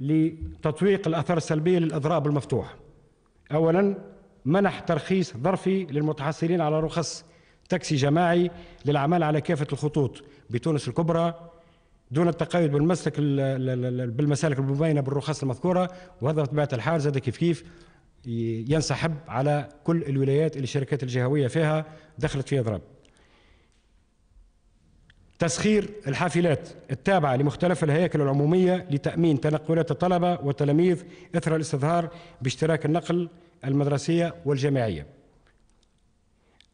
لتطويق الآثار السلبية للإضراب المفتوح أولا منح ترخيص ظرفي للمتحصلين على رخص تاكسي جماعي للعمل على كافة الخطوط بتونس الكبرى دون التقيد بالمسلك بالمسالك المبينة بالرخص المذكورة وهذا بطبيعة الحال زاد كيف كيف ينسحب على كل الولايات اللي الشركات الجهوية فيها دخلت في إضراب. تسخير الحافلات التابعة لمختلف الهياكل العمومية لتأمين تنقلات الطلبة والتلاميذ إثر الاستظهار باشتراك النقل المدرسية والجامعية.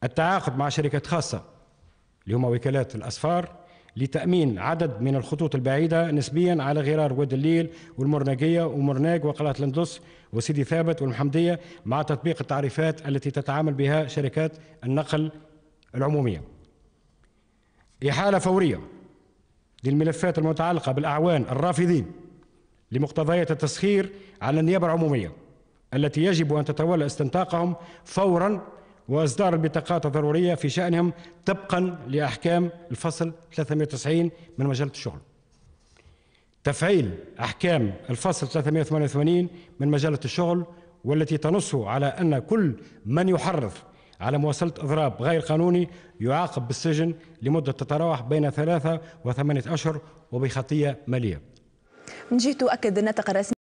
التعاقد مع شركات خاصة اللي هما وكالات الأسفار لتأمين عدد من الخطوط البعيدة نسبيا على غرار واد الليل والمرناقية ومرناق وقلعة الاندلس وسيدي ثابت والمحمدية مع تطبيق التعريفات التي تتعامل بها شركات النقل العمومية إحالة فورية للملفات المتعلقة بالأعوان الرافضين لمقتضيات التسخير على النيابة العمومية التي يجب أن تتولى استنطاقهم فورا وإصدار البطاقات الضرورية في شأنهم طبقا لأحكام الفصل 390 من مجلة الشغل. تفعيل أحكام الفصل 388 من مجلة الشغل والتي تنص على أن كل من يحرض على مواصلة إضراب غير قانوني يعاقب بالسجن لمدة تتراوح بين ثلاثة وثمانية أشهر وبخطية مالية. من جهة أكد الناطق الرسمي